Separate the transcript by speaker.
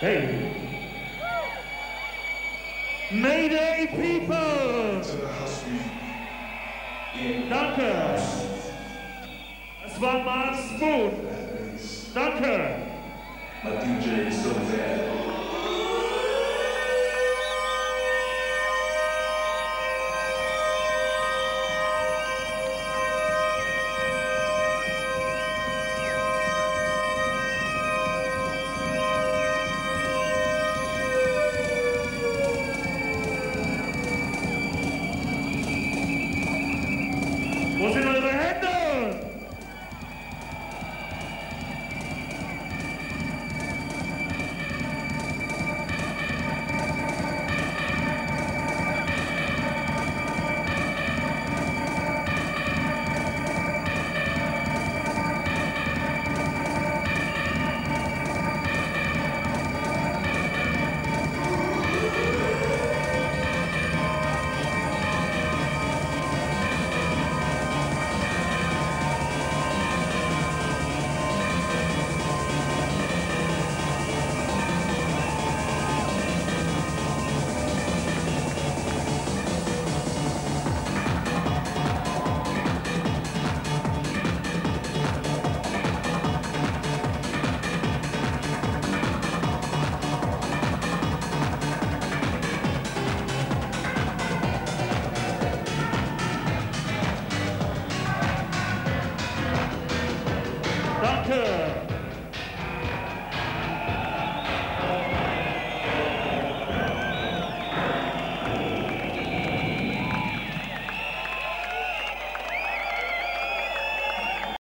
Speaker 1: Hey. Mayday people! Danke! Das war mal Spoon. Danke!
Speaker 2: My DJ is so bad.
Speaker 1: Walker.